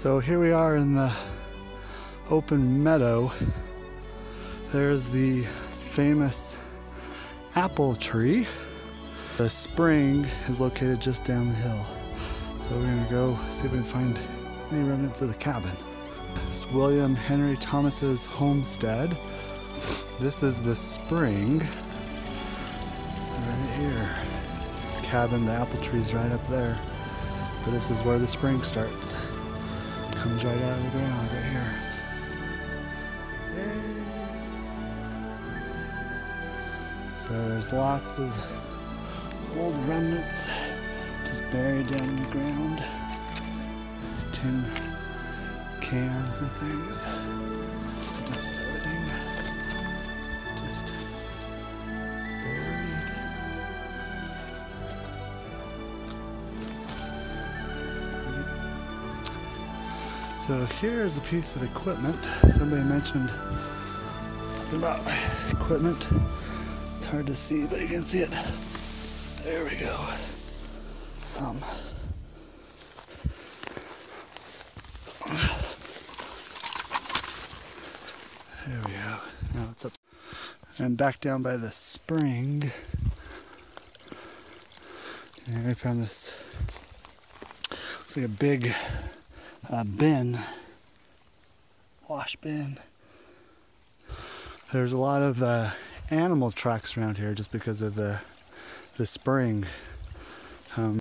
So here we are in the open meadow. There's the famous apple tree. The spring is located just down the hill. So we're gonna go see if we can find any remnants of the cabin. It's William Henry Thomas's homestead. This is the spring right here. The cabin, the apple tree's right up there. But this is where the spring starts. Comes right out of the ground right here. So there's lots of old remnants just buried down in the ground. Tin cans and things. So here's a piece of equipment. Somebody mentioned something about equipment. It's hard to see, but you can see it. There we go. Um, there we go. Now it's up. And back down by the spring. And I found this. Looks like a big uh, bin, wash bin. There's a lot of uh, animal tracks around here just because of the the spring. Um,